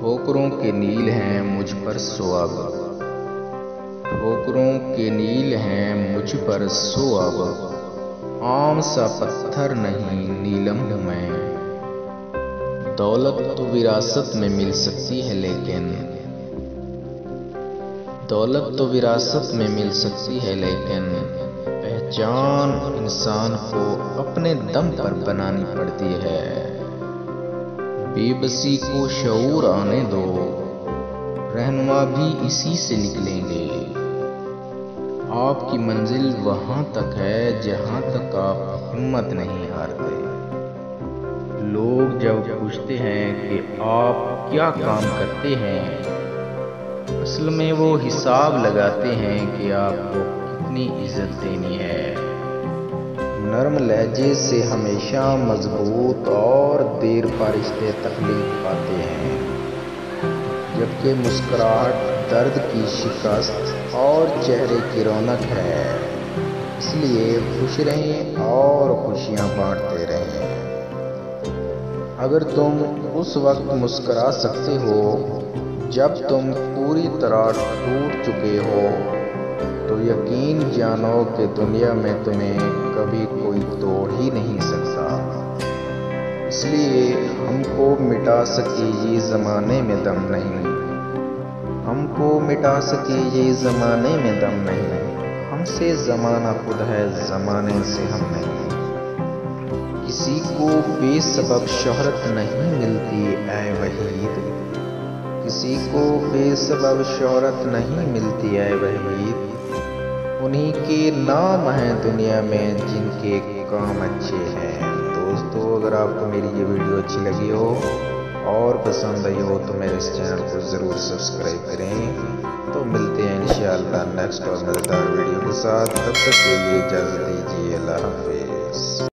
ठोकरों के नील हैं मुझ पर सुअब ठोकरों के नील हैं मुझ पर सुअब आम सा पत्थर नहीं नीलम मैं। दौलत तो विरासत में मिल सकती है लेकिन दौलत तो विरासत में मिल सकती है लेकिन पहचान इंसान को अपने दम पर बनानी पड़ती है। बेबसी को शऊर आने दो। रहनुमा भी इसी से निकलेंगे। आपकी मंजिल वहाँ तक है जहाँ तक आप हिम्मत नहीं हारते। लोग जब पूछते हैं कि आप क्या काम करते हैं, असल में वो हिसाब लगाते हैं कि आपको कितनी इज़्ज़त देनी है। नरम लहजे से हमेशा मज़बूत और देर पर रिश्ते तकलीफ़ पाते हैं, जबकि मुस्कुराहट, दर्द की शिकस्त और चेहरे की रौनक है। इसलिए खुश रहें और खुशियाँ बांटते रहें। अगर तुम उस वक्त मुस्करा सकते हो, जब तुम पूरी तरह टूट चुके हो तो यकीन जानो कि दुनिया में तुम्हें कभी कोई तोड़ ही नहीं सकता। इसलिए हमको मिटा सके ये ज़माने में दम नहीं। हमको मिटा सके ये ज़माने में दम नहीं। हमसे ज़माना खुद है, ज़माने से हम नहीं। किसी को बेसबब शहरत नहीं मिलती, ऐ वहीद। किसी को बेसबब शहरत नहीं मिलती है वहीद। उन्हीं के नाम हैं दुनिया में जिनके काम अच्छे हैं। दोस्तों, अगर आपको मेरी ये वीडियो अच्छी लगी हो और पसंद आई हो तो मेरे इस चैनल को ज़रूर सब्सक्राइब करें। तो मिलते हैं इंशाल्लाह नेक्स्ट और मज़ेदार वीडियो के साथ। तब तक के लिए इजाज़त दीजिए। अल्लाह हाफिज़।